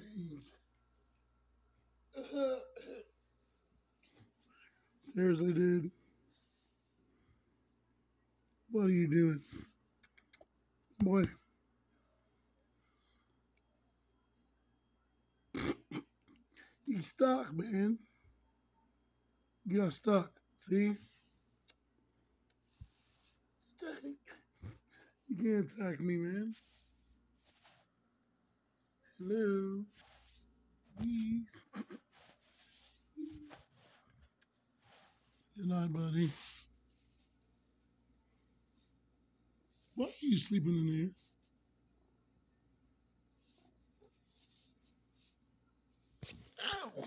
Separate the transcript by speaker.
Speaker 1: Seriously, dude. What are you doing? Boy. You stuck, man. You got stuck. See? You can't attack me, man. Hello. Please. Good night, buddy. Why are you sleeping in there? Ow!